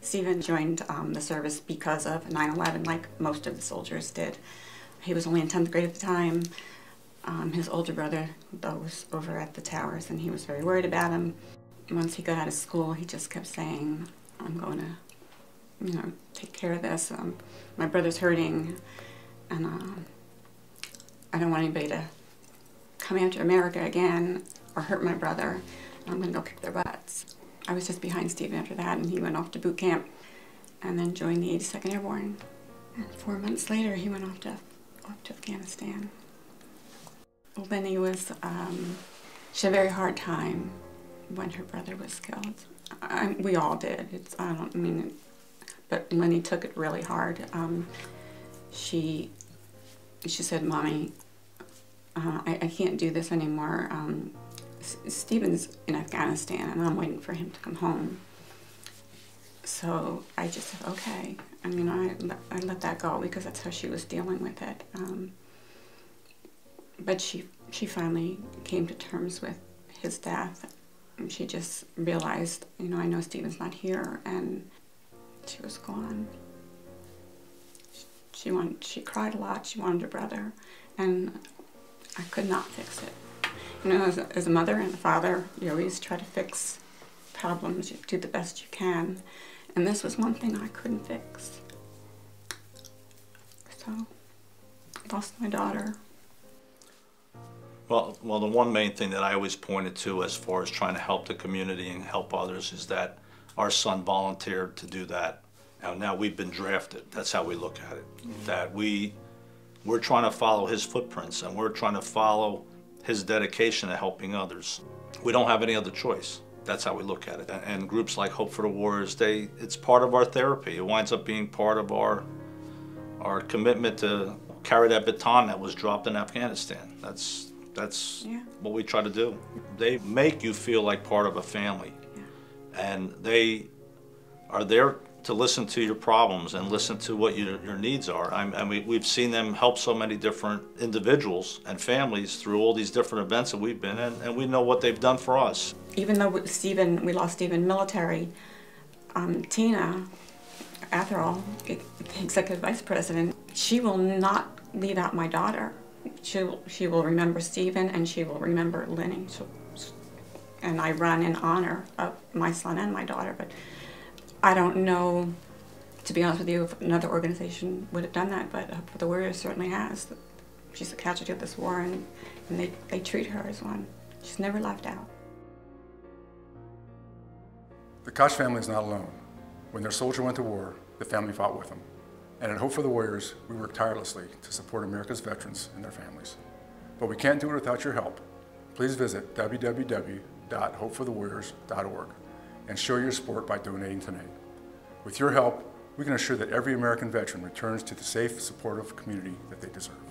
Stephen joined um, the service because of 9-11, like most of the soldiers did. He was only in 10th grade at the time. Um, his older brother, though, was over at the towers, and he was very worried about him. Once he got out of school, he just kept saying, I'm going to, you know, take care of this. Um, my brother's hurting, and uh, I don't want anybody to come after America again or hurt my brother. I'm going to go kick their butts. I was just behind Steve after that, and he went off to boot camp and then joined the 82nd Airborne. And four months later, he went off to, off to Afghanistan. Lenny was, um, she had a very hard time when her brother was killed. I, we all did. It's, I don't mean, but Lenny took it really hard. Um, she, she said, "Mommy, uh, I, I, can't do this anymore. Um, Stephen's in Afghanistan, and I'm waiting for him to come home." So I just said, "Okay." I mean, I, I let that go because that's how she was dealing with it. Um, but she she finally came to terms with his death. She just realized, you know, I know Stephen's not here, and she was gone. She wanted, she cried a lot. She wanted her brother, and I could not fix it. You know, as a, as a mother and a father, you always try to fix problems. You do the best you can, and this was one thing I couldn't fix. So, I lost my daughter. Well, well, the one main thing that I always pointed to as far as trying to help the community and help others is that our son volunteered to do that. Now, now we've been drafted. That's how we look at it. Mm -hmm. That we, we're trying to follow his footprints and we're trying to follow his dedication to helping others. We don't have any other choice. That's how we look at it. And groups like Hope for the Warriors, they, it's part of our therapy. It winds up being part of our, our commitment to carry that baton that was dropped in Afghanistan. That's that's yeah. what we try to do. They make you feel like part of a family. Yeah. And they are there to listen to your problems and listen to what your, your needs are. I, and we, we've seen them help so many different individuals and families through all these different events that we've been in, and we know what they've done for us. Even though Stephen, we lost Stephen military, um, Tina Atherall, executive vice president, she will not leave out my daughter she she will remember Stephen and she will remember Lenny. So, and I run in honor of my son and my daughter, but I don't know, to be honest with you, if another organization would have done that, but uh, the Warriors certainly has. She's a casualty of this war, and, and they, they treat her as one. She's never left out. The Koch family is not alone. When their soldier went to war, the family fought with them. And at Hope for the Warriors, we work tirelessly to support America's veterans and their families. But we can't do it without your help. Please visit www.hopeforthewarriors.org and show your support by donating tonight. With your help, we can assure that every American veteran returns to the safe, supportive community that they deserve.